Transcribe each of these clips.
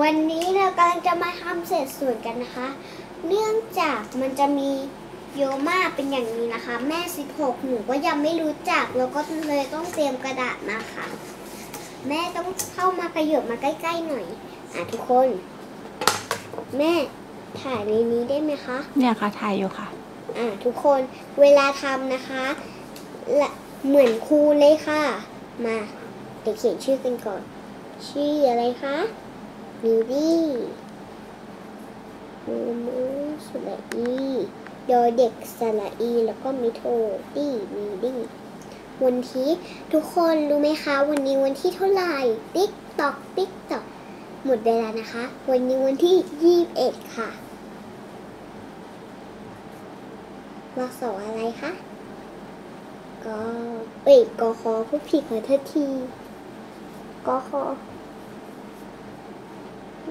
วันนี้เรากำลังจะมาทำเศษส่วนกันนะคะ เนื่องจากมันจะมีเยอะมากเป็นอย่างนี้นะคะ แม่ 16 หนูก็ยังไม่รู้จักแล้วก็เลยต้องเตรียมกระดาษมาค่ะ แม่ต้องเข้ามาขยับมาใกล้ๆหน่อยอะทุกคน แม่ถ่ายในนี้ได้ไหมคะ เนี่ยค่ะถ่ายอยู่ค่ะอ่าทุกคนเวลาทำนะคะละเหมือนครูเลยค่ะ มาเดี๋ยวเขียนชื่อกันก่อน ชื่ออะไรคะ มีดี้มูมูสระอีโดยเด็กสระอี แล้วก็มิโทดี้มีดี้วันที่ทุกคนรู้ไหมคะ วันนี้วันที่เท่าไหร่ติ๊กตอกติ๊กตอกหมดเวลานะคะ วันนี้วันที่21ค่ะมาสออะไรคะก็เอ้ยกอคอผู้ผิดขอโทษทีกอคอ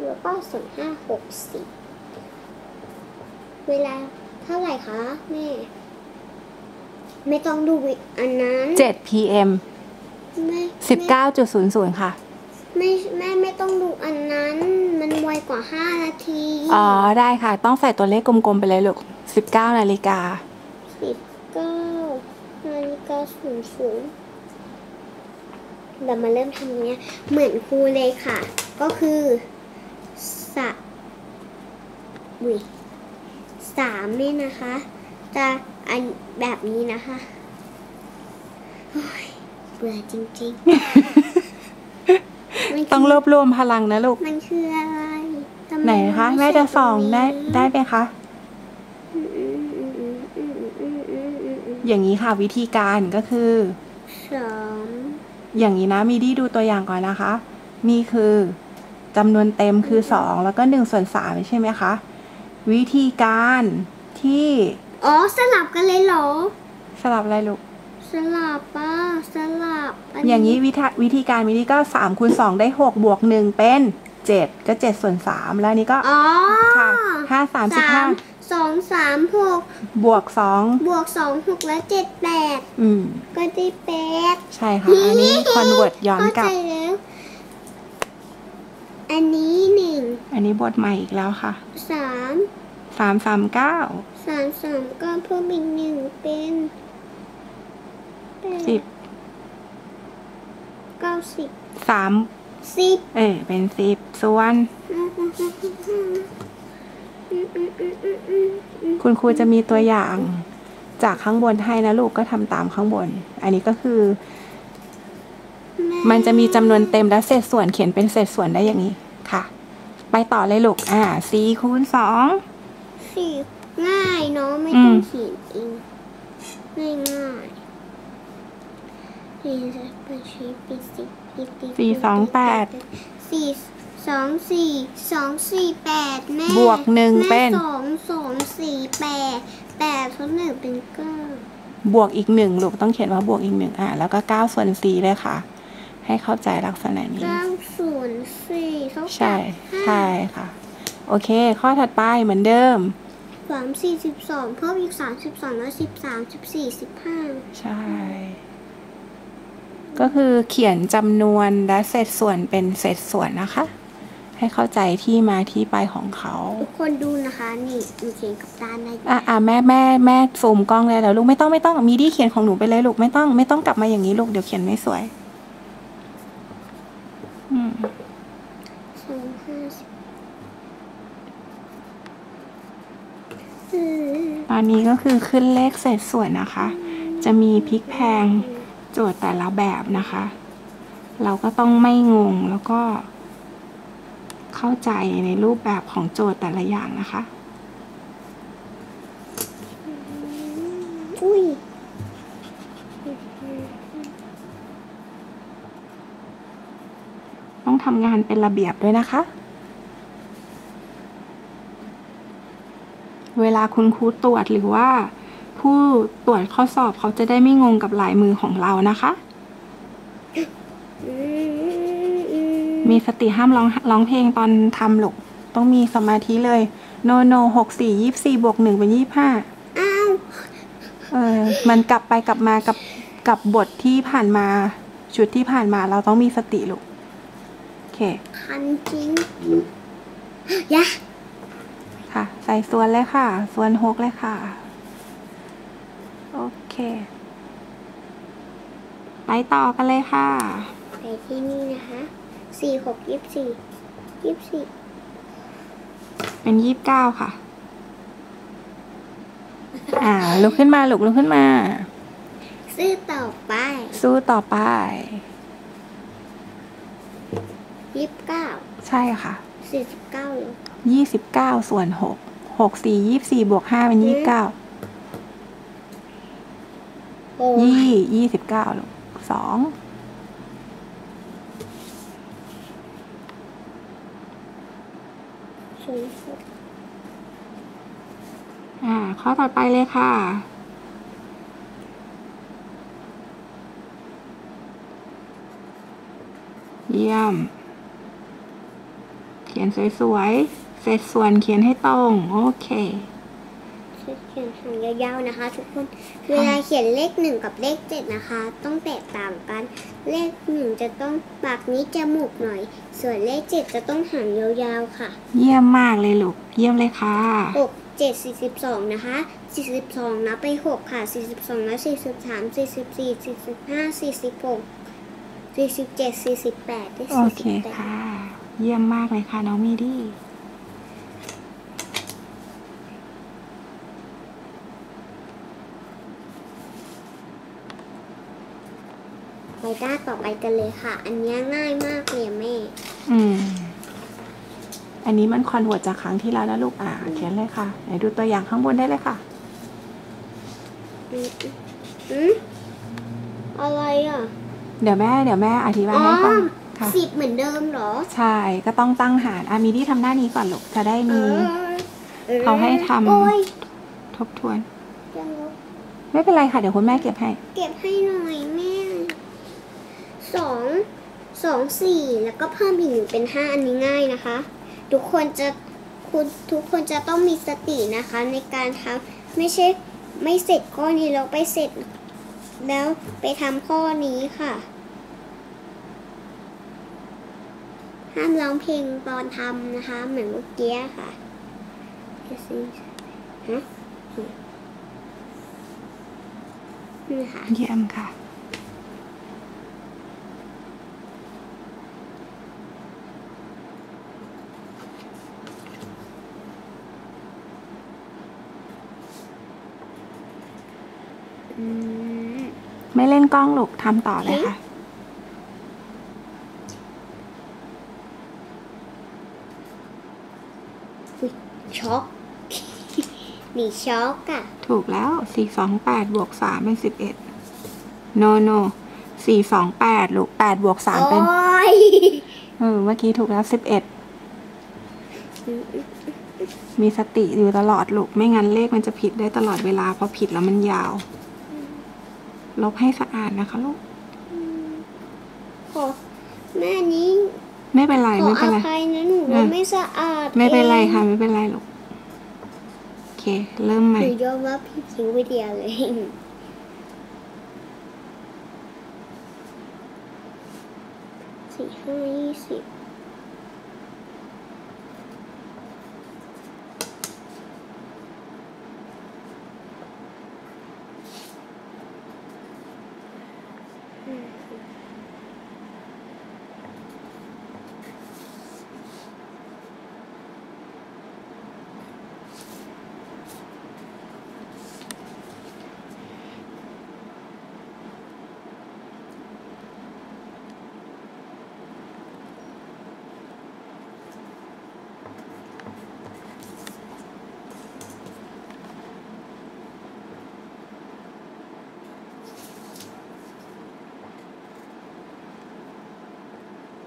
แล้วก็สองห้าหกสิบเวลาเท่าไหร่คะแม่ ไม่ต้องดูวิอันนั้น7 pm ไม่19.00 ค่ะ ไม่แม่ไม่ต้องดูอันนั้น มันไวกว่าห้านาทีอ๋อ ได้ค่ะ ต้องใส่ตัวเลขกลมๆ ไปเลยลูก19 นาฬิกา สิบเก้านาฬิกาศูนย์ศูนย์เรามาเริ่มทำเนี้ยเหมือนครูเลยค่ะ ก็คือ สะวิสามนี่นะคะ จะอันแบบนี้นะคะเบื่อจริงๆ ต้องรวบรวมพลังนะลูก มันคืออะไรไหนคะแม่จะส่องได้ได้ไหมคะ อย่างนี้ค่ะวิธีการก็คือสองอย่างนี้นะมีดี้ดูตัวอย่างก่อนนะคะ นี่คือ จำนวนเต็มคือ 2 แล้วก็1ส่วน3ใช่ไหมคะ วิธีการที่อ๋อสลับกันเลยเหรอ สลับอะไรลูก สลับป้าสลับอย่างนี้วิธีวิธีการมินี่ก็3คูณ2ได้6บวก1เป็น 7 ก็7ส่วน3แล้วอันนี้ก็อ๋อค่ะห้าสามสิบห้าสองสามหกบวก2บวกสองหกและเจ็ดแปดอืมก็ได้แปดใช่ค่ะ อันนี้คอนเวิร์ตย้อนเข้ากลัใจบแล้ว อันนี้หนึ่งอันนี้บทใหม่อีกแล้วค่ะสาม3 3 9สามสามก็เพิ่มอีกหนึ่งเป็นแปด10เก้าสิบ3สิบเออเป็น10ส่วน คุณครูจะมีตัวอย่าง จากข้างบนให้นะลูกก็ทำตามข้างบน อันนี้ก็คือ มันจะมีจำนวนเต็มและเศษส่วนเขียนเป็นเศษส่วนได้อย่างนี้ค่ะ ไปต่อเลยลูก อ่า4คูณ2สี่ง่ายเนาะไม่อืต้องมเขียนเองง่ายง่ายเรียนจะไปใช้ปีสิบปีปีสี่สองแปดสี่สองสี่สองสี่แปดแม่บวกหนึ่งแม่เป็นสองสองสี่แปดแปดทดหนึ่งเป็นเก้าบวกอีกหนึ่งลูกต้องเขียนว่าบวกอีกหนึ่งอะแล้วก็9ส่วน4เลยค่ะ ให้เข้าใจลักษณะนี้เก้าศูนย์สี่เท่ากับใช่ห้าใช่ค่ะ โอเค ข้อถัดไปเหมือนเดิมสามสี่สิบสองเพิ่มอีกสามสิบสองแล้วสิบสามสิบสี่สิบห้าใช่ ก็คือเขียนจำนวนและเศษส่วนเป็นเศษส่วนนะคะ ให้เข้าใจที่มาที่ไปของเขาทุกคนดูนะคะนี่หนูเขียนกับตาในอะอะแม่แม่แม่ซูมกล้องได้แล้วลูกไม่ต้องไม่ต้องมีดีเขียนของหนูไปเลยลูกไม่ต้องไม่ต้องกลับมาอย่างนี้ลูกเดี๋ยวเขียนไม่สวยอืม สองห้าสิบตอนนี้ก็คือขึ้นเลขเศษส่วนนะคะ จะมีพลิกแพงโจทย์แต่ละแบบนะคะ เราก็ต้องไม่งงแล้วก็ เข้าใจในรูปแบบของโจทย์แต่ละอย่างนะคะ อุ้ย ต้อง ทำงานเป็นระเบียบด้วยนะคะ เวลาคุณครูตรวจหรือว่า ผู้ตรวจข้อสอบเขาจะได้ไม่งงกับลายมือของเรานะคะ มีสติห้ามร้องร้องเพลงตอนทำลูกต้องมีสมาธิเลย โนโนหกสี่ยี่สี่บวกหนึ่งเป็นยี่ห้าอ้าเออมันกลับไปกลับมากับกับบทที่ผ่านมา ชุดที่ผ่านมาเราต้องมีสติลูก เคคันจริงยะค่ะ ใส่ส่วนเลยค่ะ ส่วนหกเลยค่ะ โอเค ไปต่อกันเลยค่ะ ไปที่นี่นะคะสี่หกยี่สิบสี่ยี่สิบสี่เป็นยี่สิบเก้าค่ะ อ่า ลุกขึ้นมาลุกลุกขึ้นมาซื้อต่อไป สู้ต่อไป ยี่สิบเก้าใช่ค่ะสี่สิบเก้าเลยยี่สิบเก้าส่วนหกหกสี่ยี่สี่บวกห้าเป็นยี่สิบเก้าโอ้ยี่ยี่สิบเก้าลูกสองศูนย์หกอ่า ข้อต่อไปเลยค่ะเยี่ยมเขียนสวยๆ เสร็จส่วนเขียนให้ตรง โอเคเขียนหางยาวๆนะคะ ทุกคน เวลาเขียนเลขหนึ่งกับเลขเจ็ดนะคะ ต้องแตกต่างกัน เลขหนึ่งจะต้องปากนี้จมูกหน่อย ส่วนเลขเจ็ดจะต้องหางยาวๆค่ะ เยี่ยมมากเลยลูก เยี่ยมเลยค่ะหกเจ็ดสี่สิบสองนะคะสี่สิบสองนับไปหกค่ะสี่สิบสองแล้วสี่สิบสามสี่สิบสี่สี่สิบห้าสี่สิบหกสี่สิบเจ็ดสี่สิบแปดได้โอสี่เคสิบแปดค่ะ เยี่ยมมากเลยค่ะ น้องมีดี้ไปด่านต่อไปกันเลยค่ะ อันเนี้ยง่ายมากเลยอะแม่ อืม อันนี้มัน convert จากครั้งที่แล้วนะลูก อ่าเขียนเลยค่ะ ไหนดูตัวอย่างข้างบนได้เลยค่ะ อืมอืมอะไรอะ เดี๋ยวแม่ เดี๋ยวแม่อธิบายอ๋อให้ฟัง ค่ะ สิบเหมือนเดิมเหรอใช่ ก็ต้องตั้งหารอามีดี้ทำหน้านี้ก่อนลูกจะได้มีเขาให้ทำ โอ้ยทบทวนจะลบไม่เป็นไรค่ะ เดี๋ยวคุณแม่เก็บให้ เก็บให้หน่อยแม่สองสองสี่แล้วก็เพิ่มอีกหนึ่งเป็นห้าอันนี้ง่ายนะคะ ทุกคนจะคุณทุกคนจะต้องมีสตินะคะ ในการทำไม่ใช่ไม่เสร็จข้อนี้แล้วไปเสร็จ แล้วไปทำข้อนี้ค่ะ ห้ามร้องเพลงตอนทำนะคะ เหมือนเมื่อกี้ค่ะฮะนี่ค่ะเยี่ยมค่ะอืมไม่เล่นกล้องลูกทำต่อเลยค่ะ ช็อกมีช็อกอะถูกแล้วสี่สองแปดบวกสามเป็นสิบเอ็ด no no สี่สองแปดลูกแปดบวกสามเป็นโอ้ยเออเมื่อกี้ถูกแล้วสิบเอ็ดมีสติอยู่ตลอดลูกไม่งั้นเลขมันจะผิดได้ตลอดเวลาเพราะผิดแล้วมันยาว ลบให้สะอาดนะคะลูกขอแม่นี้ ไม่เป็นไรขอไม่เป็นอไรภัยนะหนูอะว่าไม่สะอาด ไม่เป็นไรองค่ะไม่เป็นไรลูกโอ เคเริ่มใหม่หนูยอมว่าพี่ทิ้งไม่เดียวเลยสี่ห้ายี่สิบ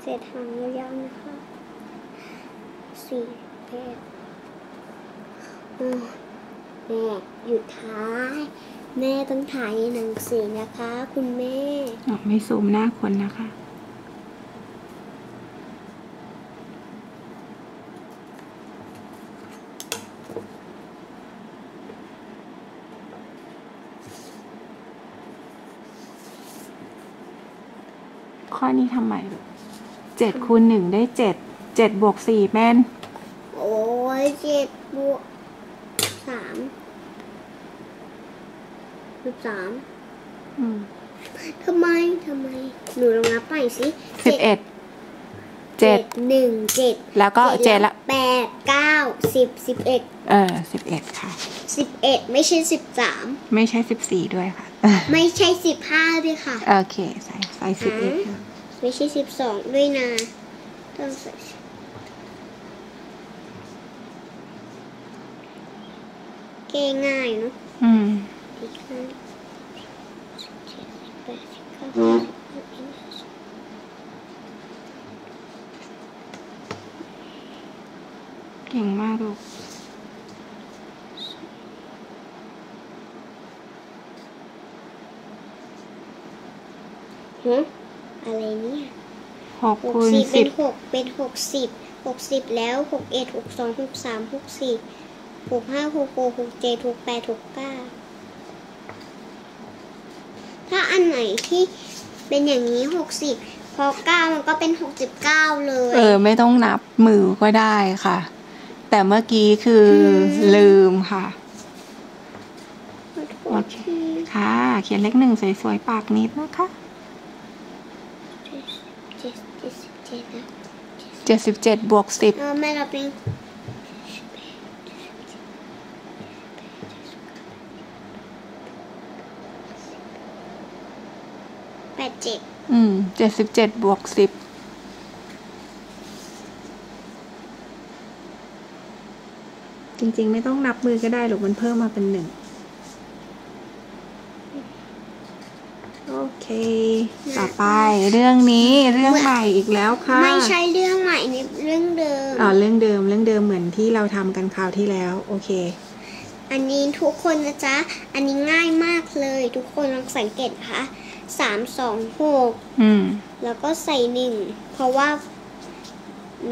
เศษหางยาวๆนะคะสี่แปดโอ้แม่หยุดท้าย แม่ต้องถ่ายหนังสือนะคะ คุณแม่อไม่ซูมหน้าคนนะคะ ข้อนี้ทำไมลูก เจ็ดคูณหนึ่งได้เจ็ดเจ็ดบวกสี่เป็นโโอ้ยเจ็ดบวกสามสิบสามอืมทำไมทำไม หนูลองนับไปสิสิบเอ็ดเจ็ดหนึ่งเจ็ดแล้วก็เจ็ดละแปดเก้าสิบสิบเอ็ดเออสิบเอ็ดค่ะสิบเอ็ดไม่ใช่สิบสามไม่ใช่สิบสี่ด้วยค่ะ ไม่ใช่สิบห้าด้วยค่ะ โอเค ใส่ใส่สิบเอ็ดค่ะ ไม่ใช่สิบสองด้วยนะต้องใส่เกงง่ายเนาะอืมสิบห้าสิบเจ็ดสิบแปดสิบเก้าสิบสิบเก่งมากลูกฮะ อะไรเนี่ยหกหกคูณสี่สิเป็บนหกเป็นหกสิบหกสิบแล้วหกเอ็ดหกสองหกสามหกสี่หกห้าหกหกหกเจ็ดหกแปดหกเก้าถ้าอันไหนที่เป็นอย่างนี้หกสิบพอเก้ามันก็เป็นหกสิบเก้าเลย เออ ไม่ต้องนับมือก็ได้ค่ะ แต่เมื่อกี้คืออม ลืมค่ะ ขอโทโอษเคที ค่ะ เขียนเลขหนึ่งสวยๆปากนิดนะคะ เจ็ดเจ็ดเจ็ดสิบเจ็ดนะ เจ็ดสิบเจ็ดบวกสิบเออแม่เราเป็นแปดเจ็ดอืมเจ็ดสิบเจ็ดบวกสิบจริงๆ ไม่ต้องนับมือก็ได้หรอกมันเพิ่มมาเป็นหนึ่ง โอเค ต่อไปเรื่องนี้เรื่องใหม่อีกแล้วค่ะ ไม่ใช่เรื่องใหม่นี่เรื่องเดิมอ๋อเรื่องเดิมเรื่องเดิมเหมือนที่เราทำกันคราวที่แล้ว โอเค อันนี้ทุกคนนะจ๊ะ อันนี้ง่ายมากเลย ทุกคนลองสังเกตนะคะสามสองหกอืมแล้วก็ใส่หนึ่งเพราะว่า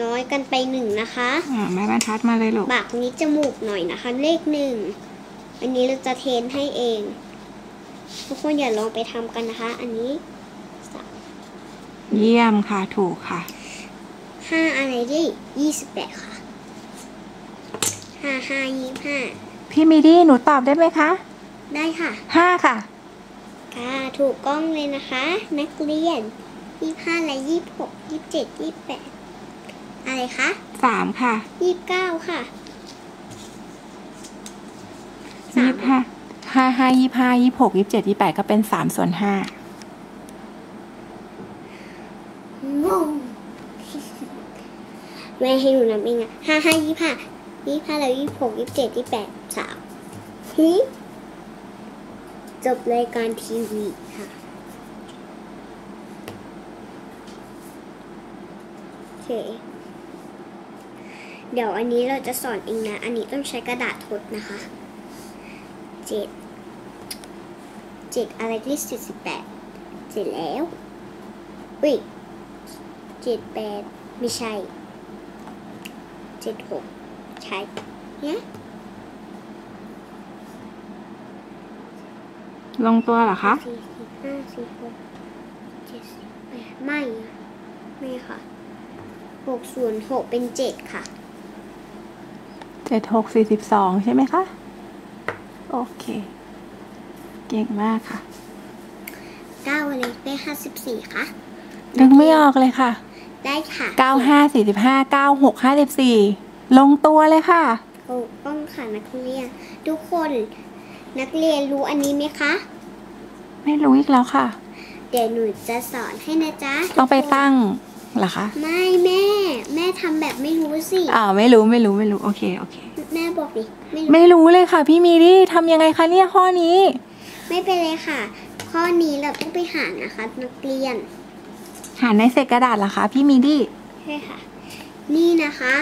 น้อยกันไปหนึ่งนะคะอ่าแม่บรรทัดมาเลยลูกปากนี้จมูกหน่อยนะคะ เลขหนึ่งอันนี้เราจะเทรนให้เอง ทุกคนอย่าลองไปทำกันนะคะ อันนี้สามเยี่ยมค่ะ ถูกค่ะห้าอะไรได้ยี่สิบแปดค่ะห้าห้ายี่ห้าพี่มิดี้หนูตอบได้ไหมคะ ได้ค่ะห้าค่ะ ค่ะ ถูกกล้องเลยนะคะ นักเรียนยี่ห้าและยี่หกยี่เจ็ดยี่แปดอะไรคะสามค่ะยี่เก้าค่ะสายี่มห้า ห้าห้ายี่ห้ายี่หกยี่เจ็ดยี่แปดก็เป็นสามส่วนห้าแม่ให้หนูนับเองอะห้าห้ายี่ห้ายี่ห้าแล้วยี่หกยี่เจ็ดยี่แปดสามจบรายการทีวีค่ะโอเคเดี๋ยวอันนี้เราจะสอนเองนะ อันนี้ต้องใช้กระดาษทดนะคะ เจ็ดเจ็ดอะไรที่สี่สิบแปดเสร็จแล้วอุ้ยเจ็ดแปดไม่ใช่เจ็ดหกใช่เนี่ยลงตัวเหรอคะสี่สิบห้าสี่หกเจ็ดสิบแปดไม่อะไม่ค่ะหกส่วนหกเป็นเจ็ดค่ะเจ็ดหกสี่สิบสองใช่ไหมคะ โอเค เก่งมากค่ะเก้าอะไรได้ห้าสิบสี่ค่ะนึกไม่ออกเลยค่ะ ได้ค่ะเก้าห้าสี่สิบห้าเก้าหกห้าสิบสี่ลงตัวเลยค่ะถูกต้องค่ะนักเรียน ทุกคนนักเรียนรู้อันนี้ไหมคะ ไม่รู้อีกแล้วค่ะ เดี๋ยวหนูจะสอนให้นะจ๊ะ ต้องไปทุกคนตั้ง เหรอคะไม่แม่ แม่ทำแบบไม่รู้สิอ่าไม่รู้ไม่รู้ไม่รู้โอเคโอเคแม่บอกดิไม่รู้ไม่รู้เลยค่ะ พี่มีรี่ทำยังไงคะเนี่ยข้อนี้ ไม่เป็นไรค่ะ ข้อนี้เราต้องไปหานะคะนักเรียน หาในเศษกระดาษเหรอคะพี่มีดี้ใช่ค่ะ นี่นะคะ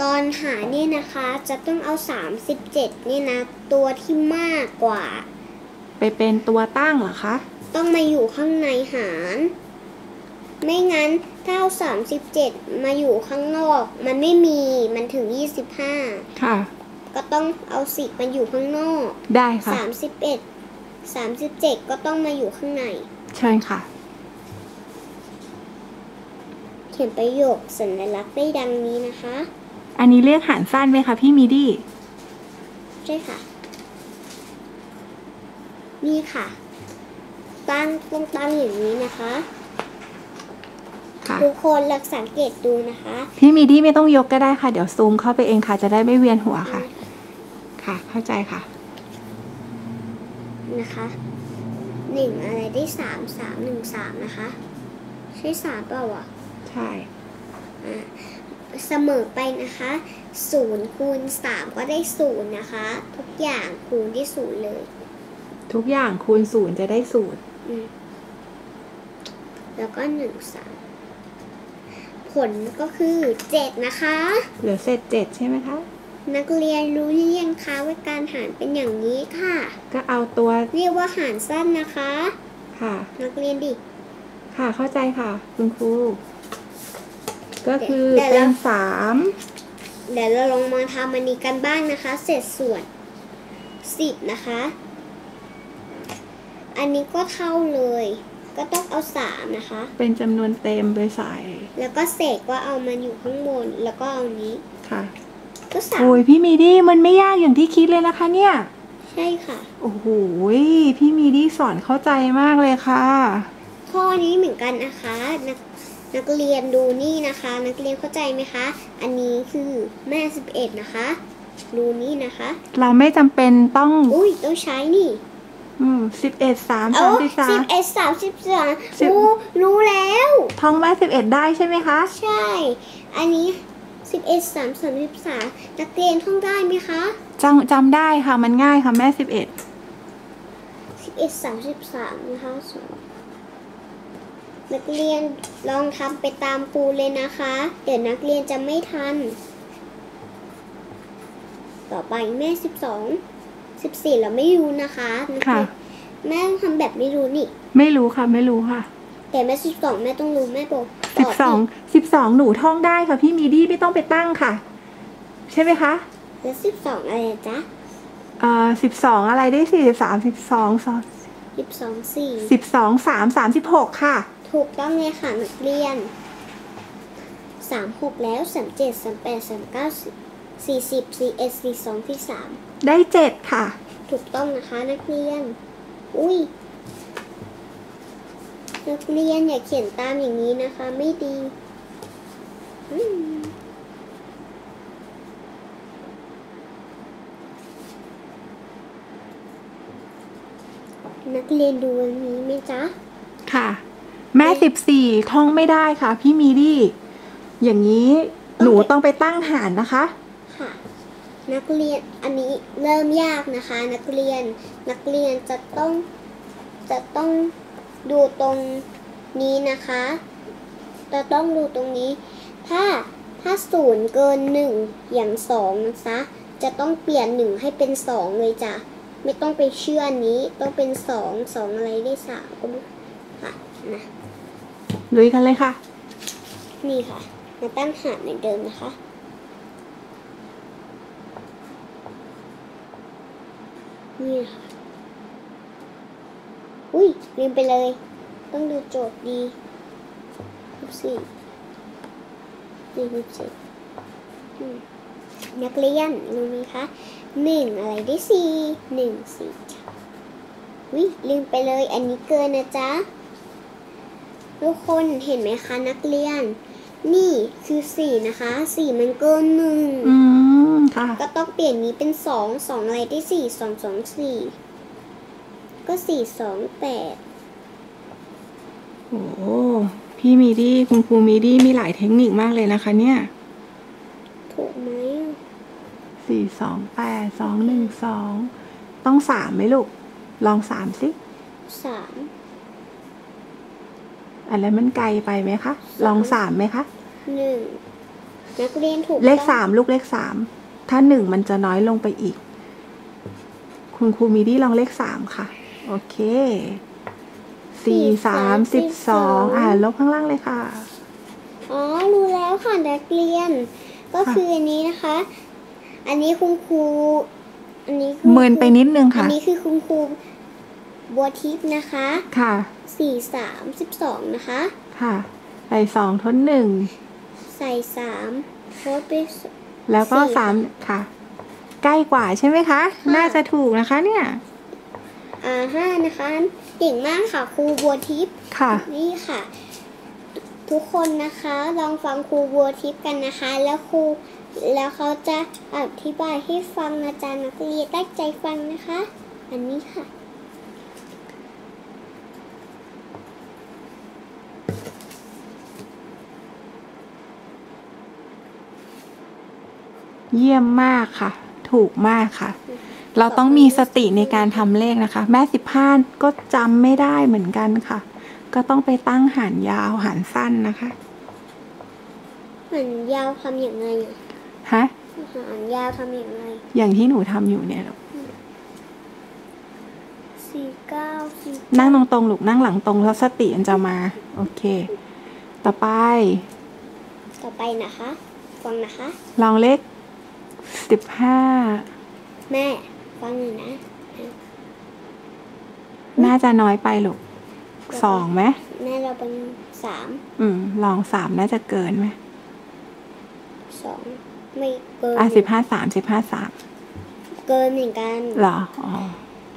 ตอนหานี่นะคะ จะต้องเอา 37นี่นะ ตัวที่มากกว่า ไปเป็นตัวตั้งเหรอคะ ต้องมาอยู่ข้างในหาร ไม่งั้นถ้าเอา37มาอยู่ข้างนอก มันไม่มีมันถึง25ค่ะ ก็ต้องเอา10มาอยู่ข้างนอกได้ค่ะ31 37ก็ต้องมาอยู่ข้างในเชิญค่ะ เขียนประโยคสัญลักษณ์ได้ดังนี้นะคะ อันนี้เรียกหารสั้นไหมคะพี่มิดี้ ใช่ค่ะ นี่ค่ะ ตั้งต้องตั้งอย่างนี้นะคะค่ะ ทุกคนลองสังเกตดูนะคะ พี่มิดี้ไม่ต้องยกก็ได้ค่ะ เดี๋ยวซูมเข้าไปเองค่ะ จะได้ไม่เวียนหัวค่ะ ค่ะ เข้าใจค่ะ นะคะหนึ่งอะไรได้สามสามหนึ่งสามนะคะ ใช่สามเปล่าอะ ใช่อะเสมอไปนะคะศูนย์คูณสามก็ได้ศูนย์นะคะ ทุกอย่างคูณที่ศูนย์เลย ทุกอย่างคูณศูนย์จะได้ศูนย์อืมแล้วก็หนึ่งสาม ผลก็คือเจ็ดนะคะ เหลือเศษเจ็ดใช่ไหมคะ นักเรียนรู้หรือยังคะว่าการหารเป็นอย่างนี้ค่ะ ก็เอาตัวเรียกว่าหารสั้นนะคะ ค่ะ นักเรียนดิ ค่ะเข้าใจค่ะ คุณครู ก็คือเดี๋ยวเป็เรานสามเดี๋ยวเราลองมาทำอันนี้กันบ้างนะคะ เศษส่วนสิบนะคะ อันนี้ก็เท่าเลย ก็ต้องเอาสามนะคะ เป็นจำนวนเต็มไปใส่แล้วก็เศษก็เอามาอยู่ข้างบนแล้วก็เอานี้ค่ะก็สามโอ้ยพี่มีดี้มันไม่ยากอย่างที่คิดเลยนะคะเนี่ย ใช่ค่ะ โอ้โหพี่มีดี้สอนเข้าใจมากเลยค่ะ ข้อนี้เหมือนกันนะคะนักนักเรียนดูนี่นะคะ นักเรียนเข้าใจไหมคะ อันนี้คือแม่สิบเอ็ดนะคะ ดูนี่นะคะ เราไม่จำเป็นต้องอุ้ยต้องใช้นี่ อืมสิบเอ็ดสามเอาสามสิบสาสิบมเอ็ดสามสิบสามสิบรู้รู้แล้วท่องแม่สิบเอ็ดได้ใช่ไหมคะ ใช่ อันนี้สิบเอ็ดสามสามสิบสามนักเรียนท่องได้ไหมคะจำจำได้ค่ะมันง่ายค่ะแม่สิบเอ็ดสิบเอ็ดสามสิบสามนะคะสองนักเรียนลองทำไปตามครูเลยนะคะ เดี๋ยวนักเรียนจะไม่ทัน ต่อไปแม่สิบสอง สิบสี่เราไม่รู้นะคะนักค่ะเรียนแม่ต้องทำแบบไม่รู้นี่ ไม่รู้ค่ะ ไม่รู้ค่ะ แต่แม่สิบสองแม่ต้องรู้แม่บอกสิบสองสิบสองหนูท่องได้ค่ะ พี่มีดี้ไม่ต้องไปตั้งค่ะ ใช่ไหมคะ แล้วสิบสองอะไรจ๊ะเอ่อสิบสองอะไรได้สี่สิบสามสิบสองสองสิบสองสี่สิบสองสามสามสิบหกค่ะ ถูกต้องเลยค่ะนักเรียนสามหกแล้วสามเจ็ดสามแปดสามเก้าสี่สิบสี่เอ็ดสี่สองสี่สาม ได้เจ็ดค่ะ ถูกต้องนะคะนักเรียน อุ้ยนักเรียนอย่าเขียนตามอย่างนี้นะคะ ไม่ดีอืมนักเรียนดูอันนี้ไหมจ๊ะ ค่ะ แม่สิบสี่ท่องไม่ได้ค่ะ พี่มีดี้อย่างนี้หนูต้องไปตั้งหารนะคะค่ะ นักเรียนอันนี้เริ่มยากนะคะ นักเรียนนักเรียนจะต้องจะต้องดูตรงนี้นะคะ จะต้องดูตรงนี้ ถ้าถ้าศูนย์เกินหนึ่งอย่างสองนะคะจะต้องเปลี่ยนหนึ่งให้เป็นสองเลยจ้ะไม่ต้องไปเชื่ออันนี้ต้องเป็นสองสองอะไรได้สามก็ไม่ค่ะนะลุยกันเลยค่ะ นี่ค่ะมาตั้งหารเหมือนเดิมนะคะ นี่ค่ะอุ้ยลืมไปเลย ต้องดูโจทย์ดียี่สี่ยี่สิบสี่นักเรียนรู้ไหมคะหนึ่งอะไรได้สี่หนึ่งสี่จ้ะวิลืมไปเลย อันนี้เกินนะจ๊ะ ทุกคนเห็นไหมคะนักเรียน นี่คือสี่นะคะสี่มันเกินหนึ่งอืมค่ะ ก็ต้องเปลี่ยนนี้เป็นสองสองอะไรได้สี่สองสองสี่ก็สี่สองแปดโอ้พี่มีดี้คุณครูมีดี้มีหลายเทคนิคมากเลยนะคะเนี่ย ถูกไหมสี่สองแปดสองหนึ่งสองต้องสามไหมลูก ลองสามสิสาม อันนั้นมันไกลไปไหมคะ ลองสามไหมคะหนึ่งนักเรียนถูกเลขต้องสามลูกเลขสามถ้าหนึ่งมันจะน้อยลงไปอีก คุณครูมีดี้ลองเลขสามค่ะ โอเคสี่สามสิบสองอ่าลบข้างล่างเลยค่ะ อ๋อ รู้แล้วค่ะนักเรียน ก็ค่ะคืออันนี้นะคะ อันนี้คุณครู อันนี้คือเมินไปนิดนึงอันค่ะนี้คือคุณครูบัวทิพย์นะคะ ค่ะ สี่สามสิบสองนะคะ ค่ะ ใส่สองทดหนึ่งใส่สามโพสต์ไปสแล้วก็สี่ สามค่ะ ใกล้กว่าใช่ไหมคะค่ะน่าจะถูกนะคะเนี่ย อ่าห้านะคะเก่งมากค่ะครูบัวทิพย์ค่ะ นี่ค่ะ ทุกคนนะคะลองฟังครูบัวทิพย์กันนะคะ แล้วครูแล้วเขาจะอธิบายให้ฟังนะจ๊ะนักเรียนตั้งใจฟังนะคะ อันนี้ค่ะ เยี่ยมมากค่ะ ถูกมากค่ะ เราต้องมีสติในการทำเลขนะคะ แม่สิบห้าก็จำไม่ได้เหมือนกันค่ะ ก็ต้องไปตั้งหารยาวหารสั้นนะคะหันยาวทำอย่างไรอะฮะหันยาวทำอย่างไรอย่างที่หนูทำอยู่เนี่ยลูกสี่เก้าสี่นั่งตรงๆลูกนั่งหลังตรงแล้วสติมันจะมา โอเค ต่อไป ต่อไปนะคะ ฟังนะคะ ลองเลข สิบห้าแม่ฟังหน่อยนะ น่าจะน้อยไปลูกสองไหมแม่เราเป็นสามอืม ลองสามน่าจะเกินไหมสองไม่เกินอะสิบห้าสามสิบห้าสามเกินเหมือนกันเหรออ๋อ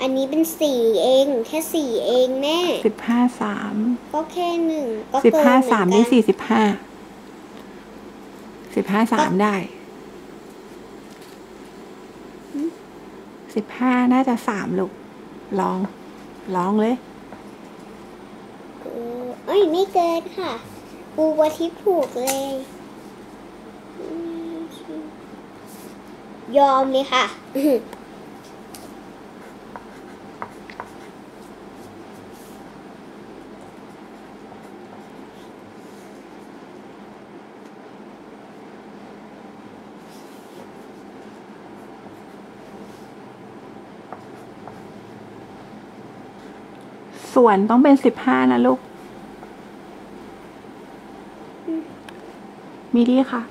อันนี้เป็นสี่เอง แค่สี่เองแม่สิบห้าสามก็แค่หนึ่งก็สิบเกินห้าเหมือนสามกันี่สี่สิบห้าสิบห้าสามได้ สิบห้าน่าจะสามลูก ลอง ลองเลยเออเอ้ยไม่เกินค่ะ ปูวัทิผูกเลย ยอมเลยค่ะ ส่วนต้องเป็นสิบห้านะลูก มีดีค่ะ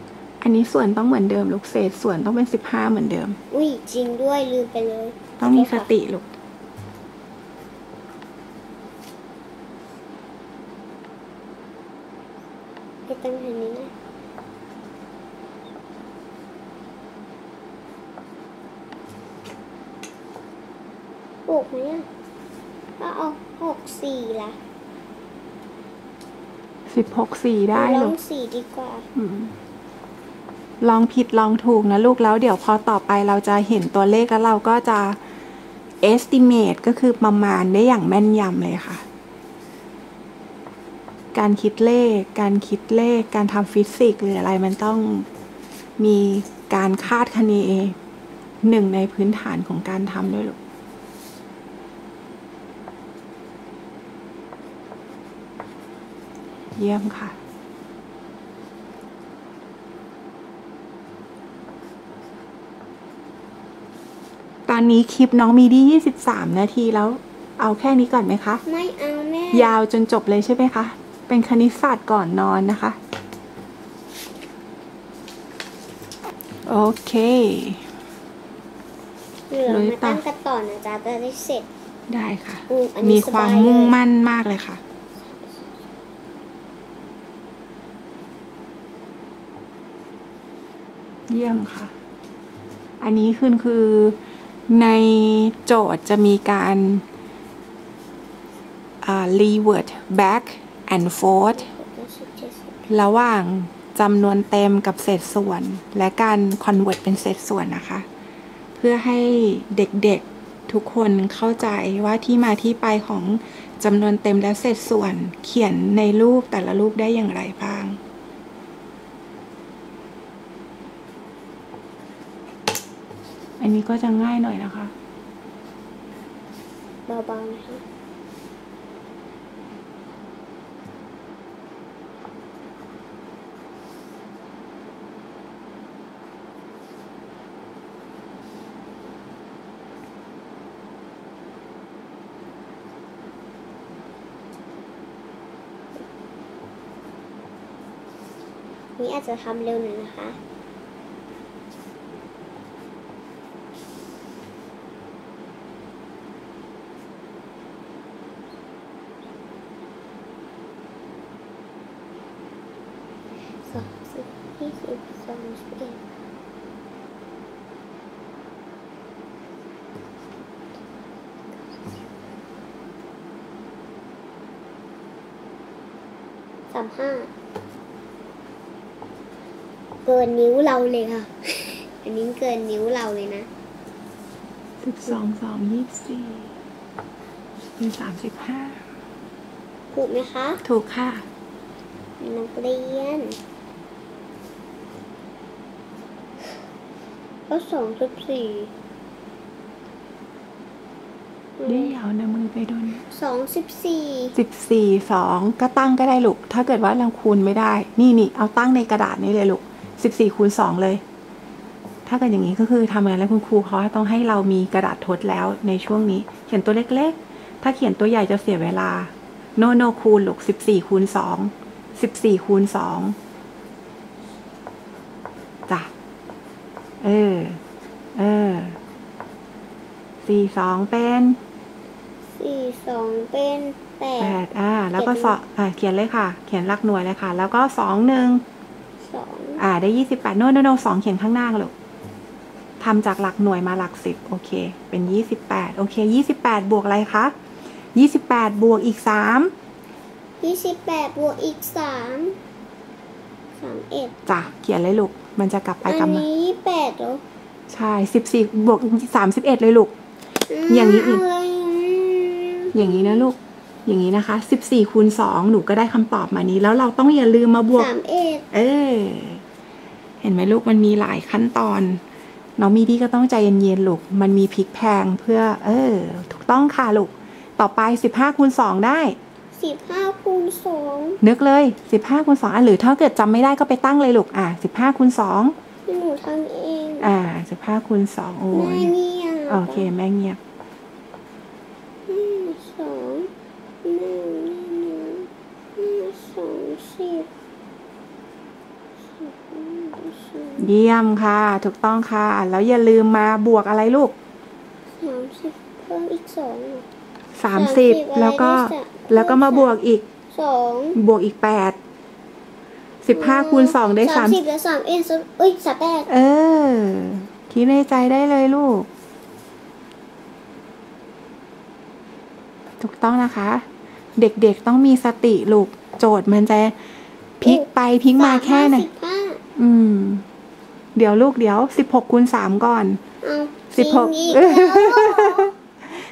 อันนี้ส่วนต้องเหมือนเดิมลูกเศษส่วนต้องเป็นสิบห้าเหมือนเดิม อุ้ยจริงด้วยลืมไปเลย ต้องมีสติลูก ไปตั้งแผ่นนี้นะถูกไหมอะก็เอาหกสี่ละ สิบหกสี่ได้ลลูองกสี่ดีกว่า อืมลองผิดลองถูกนะลูกแล้วเดี๋ยวพอต่อไปเราจะเห็นตัวเลขแล้วเราก็จะ estimate ก็คือประมาณได้อย่างแม่นยำเลยค่ะ การคิดเลข การคิดเลข การทำฟิสิกส์หรืออะไรมันต้องมีการคาดคะเนหนึ่งในพื้นฐานของการทำด้วยลูก เยี่ยมค่ะ ตอนนี้คลิปน้องมีดี23 นาทีแล้ว เอาแค่นี้ก่อนไหมคะ ไม่เอาแม่ ยาวจนจบเลยใช่ไหมคะ เป็นคณิตศาสตร์ก่อนนอนนะคะ โอเคเหลือลุยมาต่อตั้งกันต่อนะจ๊ะจะได้เสร็จ ได้ค่ะอืมอันนี้มีความสบายเลยมุ่งมั่นมากเลยค่ะ เยี่ยมค่ะ อันนี้คือคือในโจทย์จะมีการอ่า revert back and forth ระหว่างจำนวนเต็มกับเศษส่วน และการ convert เป็นเศษส่วนนะคะ เพื่อให้เด็กๆทุกคนเข้าใจว่าที่มาที่ไปของจำนวนเต็มและเศษส่วนเขียนในรูปแต่ละรูปได้อย่างไรบ้าง อั นี้ก็จะง่ายหน่อยนะคะ เบาๆนะคะนี่อาจจะทำเร็วหน่อยนะคะ ยี่สิบสองสิบเอ็ดสามห้าเกินนิ้วเราเลยค่ะ อันนี้เกินนิ้วเราเลยนะสิบสองสองยี่สี่มีสามสิบห้าถูกไหมคะ ถูกค่ะ นักเรียน ก็สองสิบสี่เดี๋ยวนะมือไปโดนสองสิบสี่สิบสี่สองก็ตั้งก็ได้ลูก ถ้าเกิดว่าเราคูณไม่ได้ นี่นี่เอาตั้งในกระดาษนี้เลยลูกสิบสี่คูณสองเลย ถ้าเกิดอย่างนี้ก็คือทำงานแล้วคุณครูเขาต้องให้เรามีกระดาษทดแล้วในช่วงนี้ เขียนตัวเล็กๆ ถ้าเขียนตัวใหญ่จะเสียเวลา โนโนคูณลูกสิบสี่คูณสองสิบสี่คูณสองจ้ะ เออ เออ สี่สองเป็นสี่สองเป็นแปแปดดอ่า แล้วก็สองอ่า เขียนเลยค่ะ เขียนหลักหน่วยเลยค่ะ แล้วก็สองหนึ่ง สองอ่า ได้ยี่สิบแปดโน่นโน่นโน่นสองเขียนข้างหน้าลูกทำจากหลักหน่วยมาหลักสิบ โอเค เป็นยี่สิบแปด โอเค ยี่สิบแปดบวกอะไรคะยี่สิบแปดบวกอีกสาม ยี่สิบแปดบวกอีกสาม สามเอ็ดจ้ะเขียนเลยลูก มันจะกลับไปอันกลับมานี้แปดเหรอใช่สิบสี่บวกสามสิบเอ็ดเลยลูก อย่างนี้อีกอะไรอย่างนี้นะลูก อย่างนี้นะคะสิบสี่คูณสองหนูก็ได้คำตอบมานี้ แล้วเราต้องอย่าลืมมาบวกสามเอ็ดเออเห็นไหมลูกมันมีหลายขั้นตอน น้องมีดีก็ต้องใจเย็นๆลูก มันมีพริกแพงเพื่อ เออ ถูกต้องค่ะลูก ต่อไปสิบห้าคูณสองได้ สิบห้าคูณสองนึกเลยสิบห้าคูณสองอะหรือถ้าเกิดจำไม่ได้ก็ไปตั้งเลยลูกอะสิบห้าคูณสองที่หนูทำเองอ่าสิบห้าคูณสองโอ้แม่ยเนี่ยโอเคแม่เงียบห้าสองหนึ่งหนึ่งห้าสองสิบสองสองเยี่ยมค่ะ ถูกต้องค่ะ แล้วอย่าลืมมาบวกอะไรลูกสามสิบเพิ่มอีกสองสามสิบอะไรแล้วก็ที่สะ แล้วก็มาบวกอีก สองบวกอีกแปดสิบห้าคูณสองได้สามสิบและสามเอ็ดเอ้ยสามแปดเออ คิดในใจได้เลยลูก ถูกต้องนะคะ เด็กๆต้องมีสติลูก โจทย์มันจะพลิกไปพลิกมาแค่ไหนสิบห้าอืม เดี๋ยวลูกเดี๋ยวสิบหกคูณสามก่อนเอาสิบหก จริงอีกแล้ว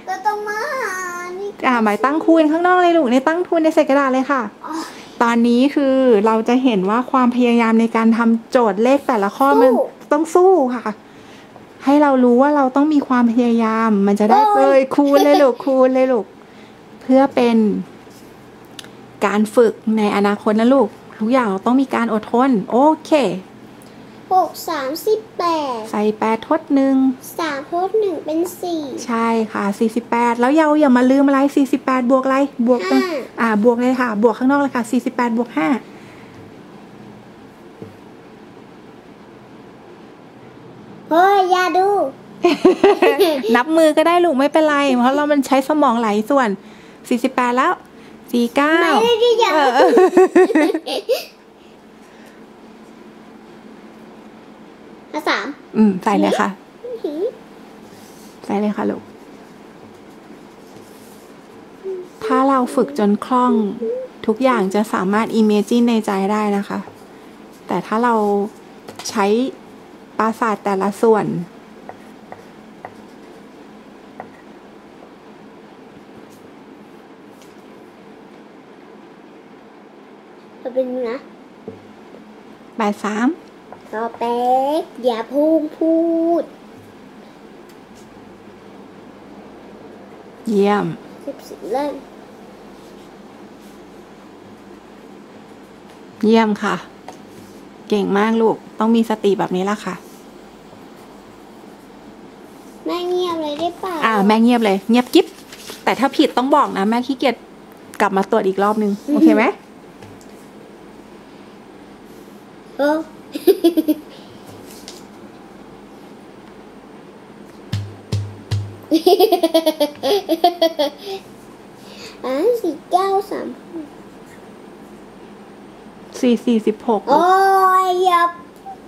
ก็ต้องมาหานี่ อ่าหมายตั้งคูณข้างนอกเลยลูกในตั้งคูณในใส่กระดาษเลยค่ะอ๋อตอนนี้คือเราจะเห็นว่าความพยายามในการทำโจทย์เลขแต่ละข้อมันสู้ต้องสู้ค่ะ ให้เรารู้ว่าเราต้องมีความพยายาม มันจะได้โอ้ยเลยคูณเลยลูกคูณเลยลูกเพื่อเป็นการฝึกในอนาคตนะลูก ทุกอย่างเราต้องมีการอดทน โอเค หกสามสิบแปดใส่แปดทดหนึ่งสามโพสหนึ่งเป็นสี่ใช่ค่ะสี่สิบแปดแล้วอย่าอย่ามาลืมอะไรสี่สิบแปดบวกอะไรบวกตรงห้าอ่าบวกเลยค่ะ บวกข้างนอกเลยค่ะสี่สิบแปดบวกห้าเฮ้ยอย่าดู นับมือก็ได้ลูกไม่เป็นไร เพราะเรามันใช้สมองหลายส่วน 48 แล้ว 49ไม่ได้ที่อย่าเออเอออะสาม อืม ใส่เลยค่ะหือใส่เลยค่ะลูก ถ้าเราฝึกจนคล่อง ทุกอย่างจะสามารถ imagine ในใจได้นะคะ แต่ถ้าเราใช้ปราสาทแต่ละส่วนเราเป็นนะ83 ต่อแป๊กอย่าพูงพูด เยี่ยมสิบสิบเล่มเยี่ยมค่ะ เก่งมากลูก ต้องมีสติแบบนี้ละค่ะ แม่เงียบเลยได้เปล่าอ่า แม่เงียบเลย เงียบกิ๊บแต่ถ้าผิดต้องบอกนะ แม่ขี้เกียจกลับมาตรวจอีกรอบนึง โอเคไหม สี่สี่สิบหกโอ้ยยับ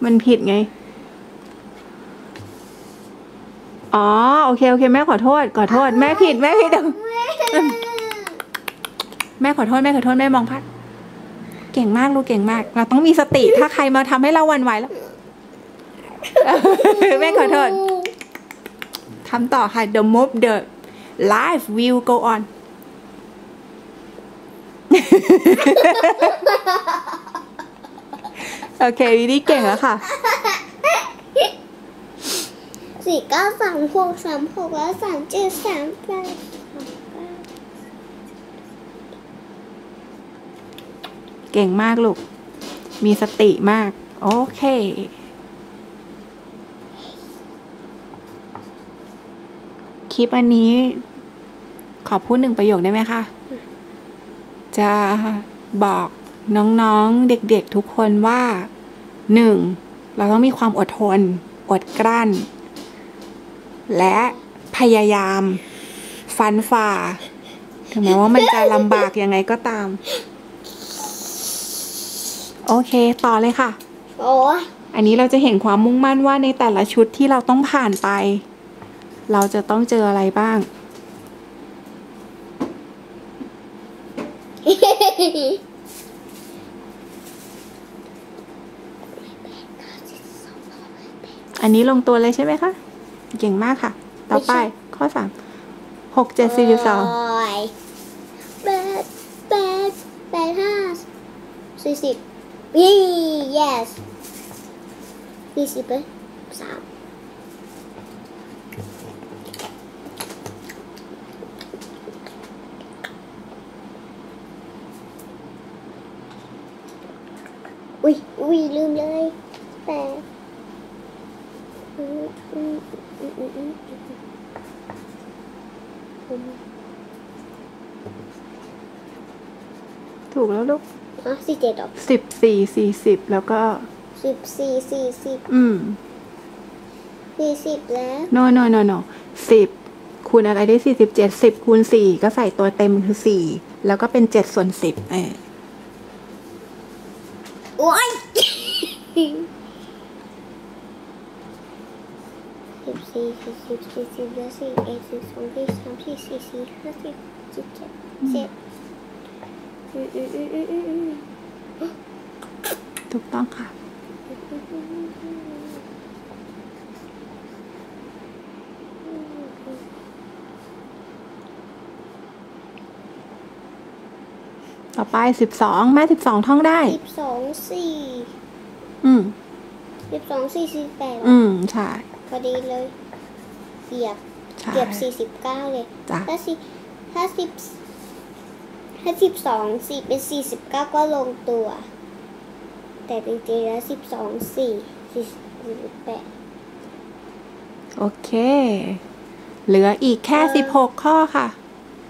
มันผิดไง อ๋อ โอเค โอเค แม่ขอโทษ ขอโทษ แม่ผิด แม่ผิดแม่ขอโทษ แม่ขอโทษ แม่มองพลาดเก่งมากลูกเก่งมาก เราต้องมีสติ ถ้าใครมาทำให้เราหวันไหวแล้ว แม่ขอโทษทำต่อค่ะ the move the life will go on โอเควิดีเก่งแล้วค่ะสี่เก้าสามหกสามหกแล้วสามเจ็ดสามแปดเก่งมากลูก มีสติมาก โอเคคลิปอันนี้ ขอพูดหนึ่งประโยคได้ไหมคะ จะบอก น้องๆ เด็กๆทุกคนว่าหนึ่งเราต้องมีความอดทน อดกลั้น และพยายาม ฟันฝ่า ถึงแม้ว่ามันจะลำบากยังไงก็ตาม โอเคต่อเลยค่ะ โอ้ยอันนี้เราจะเห็นความมุ่งมั่นว่าในแต่ละชุดที่เราต้องผ่านไป เราจะต้องเจออะไรบ้าง อันนี้ลงตัวเลยใช่ไหมคะ เก่งมากค่ะ ต่อไปข้อสามหกเจ็ดสี่สิบสองโยแปดแปดแปดห้าสี่สิบยี่ yes สี่สิบเลยสามอุ้ยอุ้ยลืมเลยแปดอืมอืมอืมอืมอืมอืม ถูกแล้วลูกอะสี่เจ็ดหรอสิบสี่สี่สิบแล้วก็สิบสี่สี่สิบอืมสี่สิบแล้ว no no no no สิบคูณอะไรได้สี่สิบเจ็ดสิบคูณสี่ก็ใส่ตัวเต็มคือสี่แล้วก็เป็นเจ็ดส่วนสิบเออโอ้ย สิบสี่สี่สิบสี่สิบแล้วสี่เอ็ดสี่สองสี่สามสี่สี่สี่ห้าสิบสิบเจ็ดเจ็ดอืมอืมอืมอืมอืมอืมถูกต้องค่ะต่อไปสิบสองแม่สิบสองท่องได้สิบสองสี่อืมสิบสองสี่สิบแปดอืม ใช่พ อดีเลยเกียบใช่ เกือบสี่สิบเก้าเลย จ้ะ ถ้าสิถ้าสิบถ้าสิบสองสี่เป็นสี่สิบเก้าก็ลงตัว แต่จริงๆแล้วสิบสองสี่สี่สิบแปดโอเค เหลืออีกแค่เออสิบหกข้อค่ะ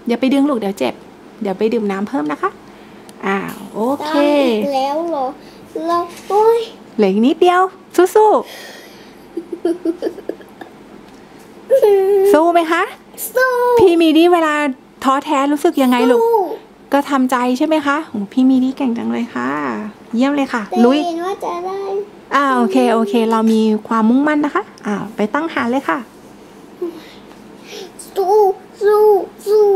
อย่าไปดึงลูกเดี๋ยวเจ็บ เดี๋ยวไปดื่มน้ำเพิ่มนะคะอ้าวโอเคได้อีกแล้วเหรอเราโอ้ย เหลืออีกนิดเดียว สู้ๆ สู้ไหมคะ สู้ พี่มีดีเวลาท้อแท้รู้สึกยังไงลูกสู้ก็ทำใจใช่ไหมคะโอ้พี่มีดีเก่งจังเลยค่ะ เยี่ยมเลยค่ะแต่ลุยเห็นว่าจะได้อ่าโอเคโอเค เรามีความมุ่งมั่นนะคะอ้าวไปตั้งหารเลยค่ะ สู้สู้สู้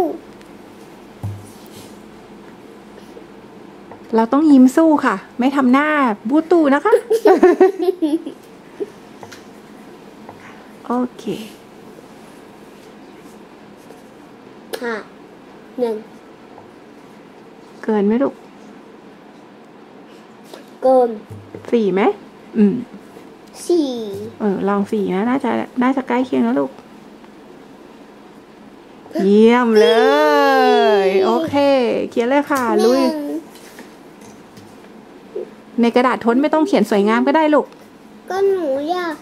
เราต้องยิ้มสู้ค่ะ ไม่ทำหน้าบูตูนะคะ โอเคห้าหนึ่งเกินไหมลูก เกินสี่ไหมอืม สี่เออ ลองสี่นะ น่าจะ น่าจะใกล้เคียงแล้วลูก เยี่ยมเลย โอเค เขียนเลยค่ะ ลุยหนึ่งในกระดาษทนไม่ต้องเขียนสวยงามก็ได้ลูก ก็หนูอยาก